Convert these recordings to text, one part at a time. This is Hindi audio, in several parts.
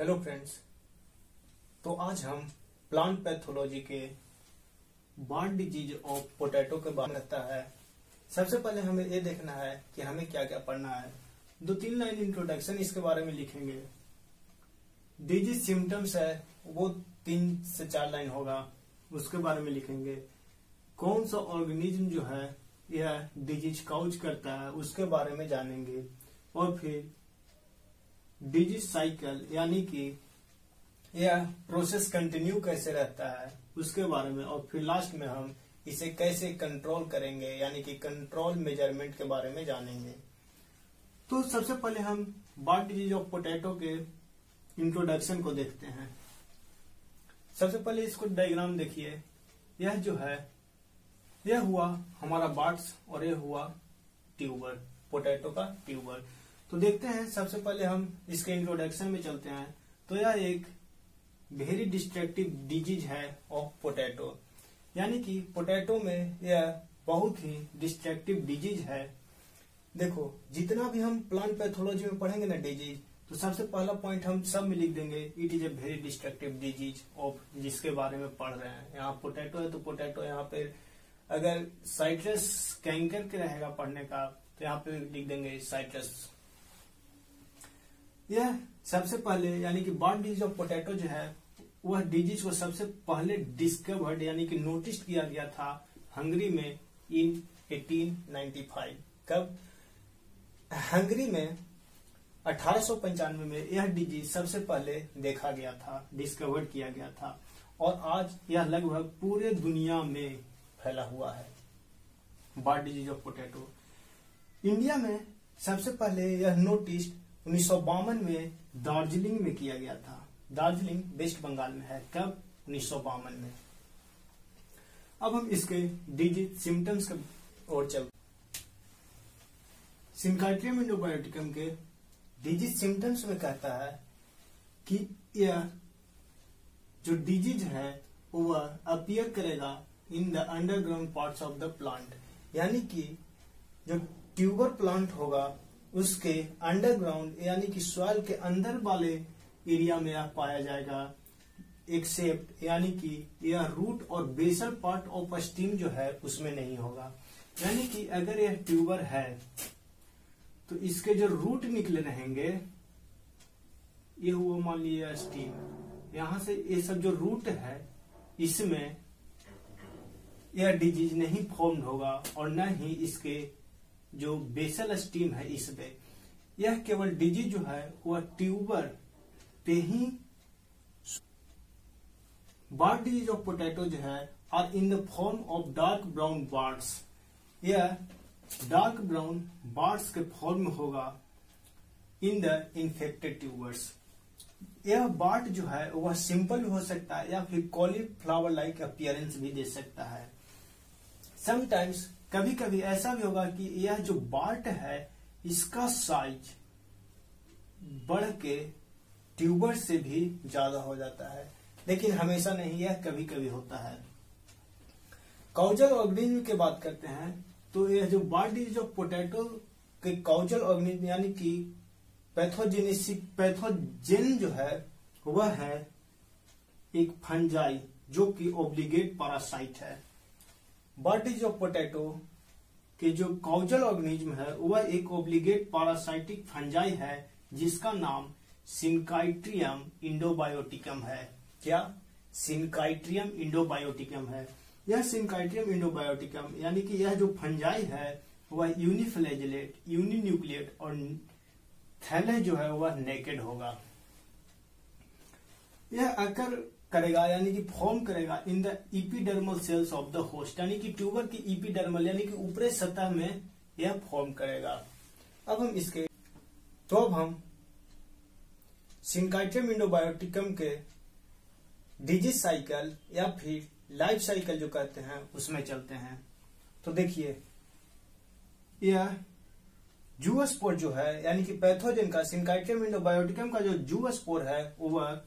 हेलो फ्रेंड्स तो आज हम प्लांट पैथोलॉजी के बार्ड डिज़ीज़ ऑफ़ पोटैटो के बारे में रहता है। सबसे पहले हमें ये देखना है कि हमें क्या क्या पढ़ना है। दो तीन लाइन इंट्रोडक्शन इसके बारे में लिखेंगे। डिज़ीज़ सिम्टम्स है, वो तीन से चार लाइन होगा, उसके बारे में लिखेंगे। कौन सा ऑर्गेनिज्म जो है, यह डिज़ीज़ काउज करता है, उसके बारे में जानेंगे। और फिर डिज़ीज़ साइकिल यानी कि यह प्रोसेस कंटिन्यू कैसे रहता है, उसके बारे में, और फिर लास्ट में हम इसे कैसे कंट्रोल करेंगे, यानी कि कंट्रोल मेज़रमेंट के बारे में जानेंगे। तो सबसे पहले हम बार्ड डिज़ीज़ ऑफ़ पोटैटो के इंट्रोडक्शन को देखते हैं। सबसे पहले इसको डायग्राम देखिए। यह जो है, यह हुआ हमारा बार्ड्स और यह हुआ ट्यूबर पोटैटो का ट्यूबर तो देखते हैं, सबसे पहले हम इसके इंट्रोडक्शन में चलते हैं। तो यह एक वेरी डिस्ट्रक्टिव डिज़ीज़ है ऑफ़ पोटैटो यानी कि पोटैटो में यह बहुत ही डिस्ट्रक्टिव डिज़ीज़ है। देखो, जितना भी हम प्लांट पैथोलॉजी में पढ़ेंगे ना डिज़ीज़ तो सबसे पहला पॉइंट हम सब में लिख देंगे it is a very destructive disease of जिसके बारे में पढ़ रहे हैं। यहाँ पोटैटो है तो पोटैटो यहाँ पे अगर साइट्रस कैंकर के रहेगा पढ़ने का तो यहाँ पे लिख देंगे साइट्रस यह सबसे पहले, यानी कि बर्ड डिज़ीज़ ऑफ़ पोटैटो जो है, वह डिज़ीज़ को सबसे पहले डिस्कवर्ड यानी कि नोटिस किया गया था हंगरी में इन 1895 कब? हंगरी में अठारह में यह डिज़ीज़ सबसे पहले देखा गया था डिस्कवर्ड किया गया था। और आज यह लगभग पूरे दुनिया में फैला हुआ है। Blight disease of potato India में सबसे पहले यह नोटिस उन्नीस सौ बावन में दार्जिलिंग में किया गया था। दार्जिलिंग वेस्ट बंगाल में है। कब? उन्नीस सौ बावन में। अब हम इसके डिज़ीज़ सिम्टम्स के ओर चल। सिंकाइट्रियम इंडोबायोटिकम के डिज़ीज़ सिम्टम्स में कहता है कि यह जो डिज़ीज़ है वह अपियर करेगा in the underground parts of the plant यानी कि जो ट्यूबर प्लांट होगा उसके अंडरग्राउंड यानी कि सॉइल के अंदर वाले एरिया में पाया जाएगा। एक्सेप्ट यानी कि यह रूट और बेसल पार्ट ऑफ़ स्टीम जो है, उसमें नहीं होगा। यानी कि अगर यह ट्यूबर है तो इसके जो रूट निकले रहेंगे, ये हुआ मान लिया स्टीम यहाँ से ये सब जो रूट है, इसमें यह डिज़ीज़ नहीं फॉर्म होगा, और न ही इसके जो बेसल स्टीम है इसमें यह केवल डिज़ीज़ जो है, वह ट्यूबर पे ही बार्ड डिज़ीज़ ऑफ़ पोटैटो जो है are in the form of dark brown warts यह डार्क ब्राउन बार्ड्स के फॉर्म में होगा इन द इन्फेक्टेड ट्यूबर्स यह बार्ट जो है, वह सिंपल हो सकता है या फिर कॉलीफ्लावर लाइक अपियरेंस भी दे सकता है। समटाइम्स कभी कभी ऐसा भी होगा कि यह जो बार्ट है, इसका साइज़ बढ़ के ट्यूबर से भी ज़्यादा हो जाता है। लेकिन हमेशा नहीं, यह कभी कभी होता है। काउजल ऑर्गेनिज्म की बात करते हैं तो यह जो बार्ड डिज़ीज़ ऑफ़ पोटैटो के काउजल ऑर्गेनिज्म यानी कि पैथोजेनिसिक पैथोजेन जो है, वह है एक फंजाई जो कि ओब्लिगेट पैरासाइट है। डिज़ीज़ ऑफ़ पोटैटो, के जो काउजल ऑर्गेनिज्म है, वह एक ओब्लिगेट पैरासाइटिक फंजाई है, जिसका नाम सिंकाइट्रियम इंडोबायोटिकम है। क्या? सिंकाइट्रियम इंडोबायोटिकम है। यह सिंकाइट्रियम इंडोबायोटिकम यानी कि यह जो फंजाई है, वह यूनिफ्लेजिलेट यूनिन्यूक्लिएट और थैले जो है, वह नेकेड होगा। यह अकर करेगा, यानी कि फॉर्म करेगा in the epidermal cells of the host यानी कि ट्यूबर की इपीडर्मल यानी कि ऊपरी सतह में यह फॉर्म करेगा। अब हम इसके तो अब हम सिंकाइट्रियम इंडोबायोटिकम के डिज़ीज़ साइकिल या फिर लाइफ साइकिल जो कहते हैं, उसमें चलते हैं। तो देखिए, यह जू जो है, यानी कि पैथोजन का सिंकाइट्रियम इंडोबायोटिकम का जो जू स्पोर है वह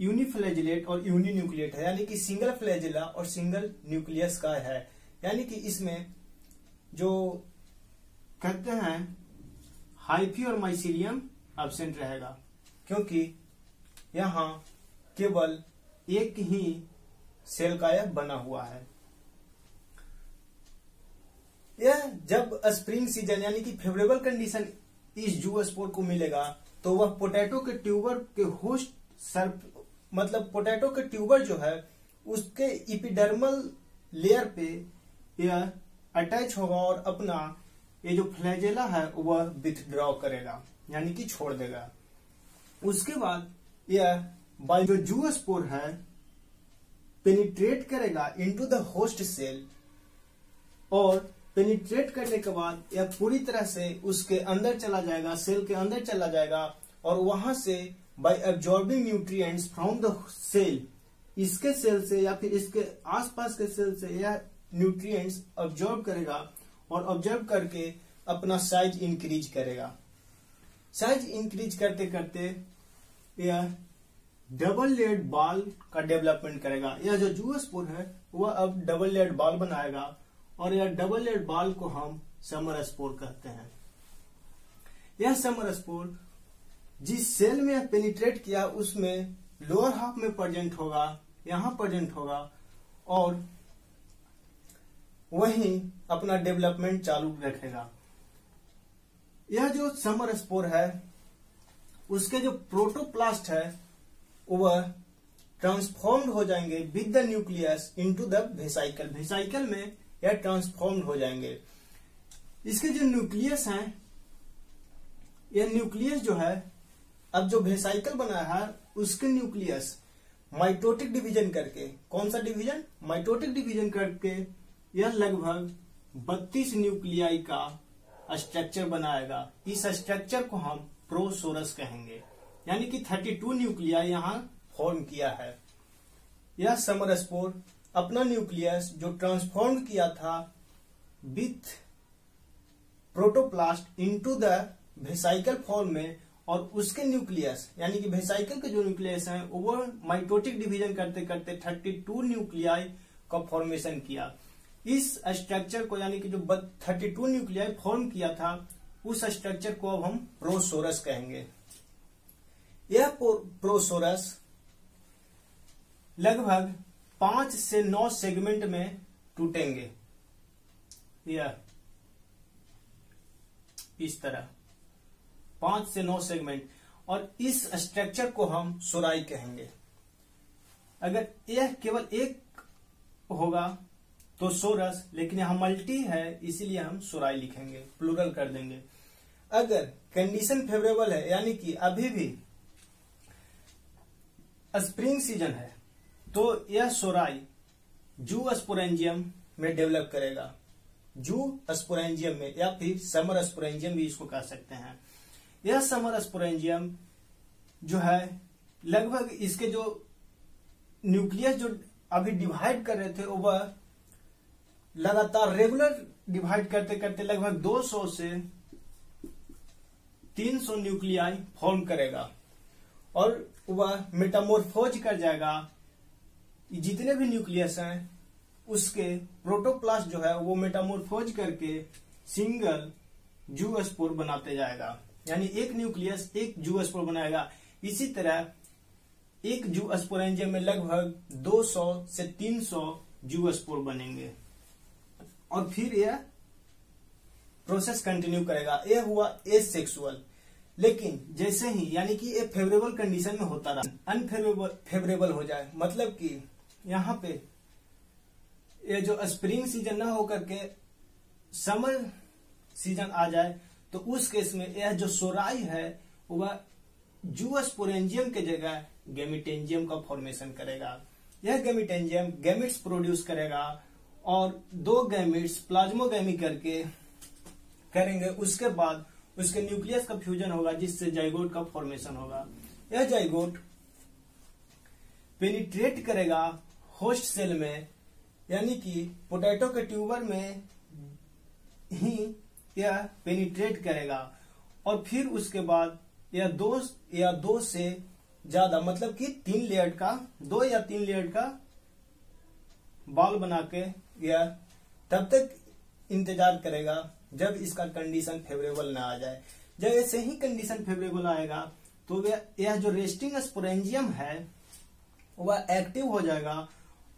यूनिफ्लेजिलेट और यूनिन्यूक्लिएट है, यानी कि सिंगल फ्लैजिला और सिंगल न्यूक्लियस का है। यानी कि इसमें जो कहते हैं हाइफी और माइसिलियम एबसेंट रहेगा। क्योंकि यहाँ केवल एक ही सेल का यह बना हुआ है। यह जब स्प्रिंग सीज़न यानी कि फेवरेबल कंडीशन इस जू स्पोर को मिलेगा तो वह पोटैटो के ट्यूबर के होस्ट सर्फ मतलब पोटैटो के ट्यूबर जो है, उसके इपिडर्मल लेयर पे यह अटैच होगा और अपना ये जो फ्लैजेला है, वह विथड्रॉ करेगा, यानी कि छोड़ देगा। उसके बाद यह बाय जो जू स्पोर है पेनिट्रेट करेगा इनटू द होस्ट सेल और पेनिट्रेट करने के बाद यह पूरी तरह से उसके अंदर चला जाएगा सेल के अंदर चला जाएगा, और वहाँ से by absorbing nutrients from the cell इसके सेल से या फिर इसके आसपास के सेल से यह न्यूट्रिएंट्स ऑब्जॉर्ब करेगा और ऑब्ज़र्व करके अपना साइज़ इंक्रीज करेगा। साइज़ इंक्रीज करते करते यह डबल लेड बॉल का डेवलपमेंट करेगा। यह जो जूसपुर है, वह अब डबल लेड बॉल बनाएगा और यह डबल लेड बॉल को हम समर स्पोर कहते हैं। यह समर स्पोर जिस सेल में पेनिट्रेट किया, उसमें लोअर हाफ़ में प्रेजेंट होगा, यहाँ प्रेजेंट होगा और वहीं अपना डेवलपमेंट चालू रखेगा। यह जो समर स्पोर है, उसके जो प्रोटोप्लास्ट है वह ट्रांसफॉर्म्ड हो जाएँगे with the nucleus into the vesicle vesicle में यह ट्रांसफॉर्म्ड हो जाएँगे। इसके जो न्यूक्लियस हैं, यह न्यूक्लियस जो है अब जो वेसाइकल बना है, उसके न्यूक्लियस माइटोटिक डिवीज़न करके, कौन सा डिवीज़न माइटोटिक डिवीज़न करके यह लगभग 32 न्यूक्लियाई का स्ट्रक्चर बनाएगा। इस स्ट्रक्चर को हम प्रोसोरस कहेंगे। यानी कि 32 न्यूक्लियाई यहाँ फॉर्म किया है। यह समर स्पोर अपना न्यूक्लियस जो ट्रांसफॉर्म किया था with protoplast into the vesicle form में और उसके न्यूक्लियस यानी कि वेसाइकल के जो न्यूक्लियस हैं, वो माइटोटिक डिवीज़न करते करते 32 न्यूक्लियाई का फॉर्मेशन किया। इस स्ट्रक्चर को, यानी कि जो 32 न्यूक्लियाई फॉर्म किया था, उस स्ट्रक्चर को अब हम प्रोसोरस कहेंगे। यह प्रोसोरस लगभग पाँच से नौ सेगमेंट में टूटेंगे। यह, इस तरह। पाँच से नौ सेगमेंट, और इस स्ट्रक्चर को हम सुराई कहेंगे। अगर यह केवल एक होगा तो सोरस लेकिन यहाँ मल्टी है, इसीलिए हम सुराई लिखेंगे प्लूरल कर देंगे। अगर कंडीशन फेवरेबल है, यानी कि अभी भी स्प्रिंग सीज़न है तो यह सोराई जू स्पोरेंजियम में डेवलप करेगा। जू स्पोरेंजियम में, या फिर समर स्पोरेंजियम भी इसको कह सकते हैं। यह समर स्पोरेंजियम जो है, लगभग इसके जो न्यूक्लियस जो अभी डिवाइड कर रहे थे वह लगातार रेगुलर डिवाइड करते करते लगभग 200 से 300 न्यूक्लियाई फॉर्म करेगा और वह मेटामोरफोज कर जाएगा। जितने भी न्यूक्लियस हैं, उसके प्रोटोप्लास्ट जो है, वो मेटामोरफोज करके सिंगल जू बनाते जाएगा। यानी एक न्यूक्लियस, एक जू स्पोर बनाएगा। इसी तरह, एक जू स्पोरेंजियम में लगभग 200 से 300 जू स्पोर बनेंगे। और फिर यह प्रोसेस कंटिन्यू करेगा। यह हुआ ए सेक्सुअल लेकिन जैसे ही, यानी कि ये फेवरेबल कंडीशन में होता रहा अनफेवरेबल फेवरेबल हो जाए मतलब कि यहाँ पे ये जो स्प्रिंग सीज़न ना होकर के समर सीज़न आ जाए तो उस केस में यह जो सोराई है वह जूस्पोरेंजियम के जगह गेमिटेंजियम का फॉर्मेशन करेगा। यह गेमिटेंजियम गैमिट्स प्रोड्यूस करेगा और दो गैमिट्स प्लाज्मोगैमी करके करेंगे। उसके बाद उसके न्यूक्लियस का फ्यूजन होगा, जिससे जाइगोट का फॉर्मेशन होगा। यह जाइगोट पेनिट्रेट करेगा होस्ट सेल में, यानी कि पोटैटो के ट्यूबर में ही यह पेनिट्रेट करेगा। और फिर उसके बाद यह दो, या दो से ज़्यादा मतलब कि तीन लेयर का, दो या तीन लेयर का बॉल बना के यह तब तक इंतज़ार करेगा जब इसका कंडीशन फेवरेबल ना आ जाए। जब ऐसे ही कंडीशन फेवरेबल आएगा तो यह जो रेस्टिंग स्पोरेंजियम है, वह एक्टिव हो जाएगा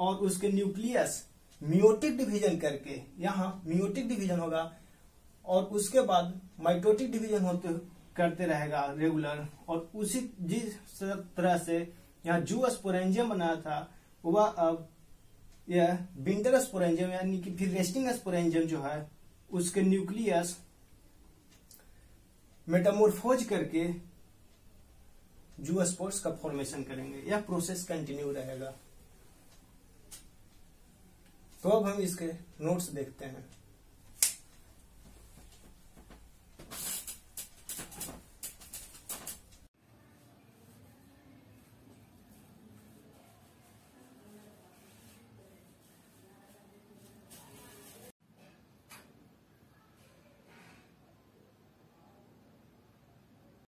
और उसके न्यूक्लियस मियोटिक डिवीज़न करके, यहाँ मियोटिक डिवीज़न होगा। और उसके बाद माइटोटिक डिवीज़न होते, करते रहेगा रेगुलर और उसी जिस तरह से यहाँ जू स्पोरेंजियम बनाया था, वह अब यह बिंटर स्पोरेंजियम यानी कि फिर रेस्टिंग स्पोरेंजियम जो है, उसके न्यूक्लियस मेटामोरफोज करके जू स्पोर्ट्स का फॉर्मेशन करेंगे। यह प्रोसेस कंटिन्यू रहेगा। तो अब हम इसके नोट्स देखते हैं।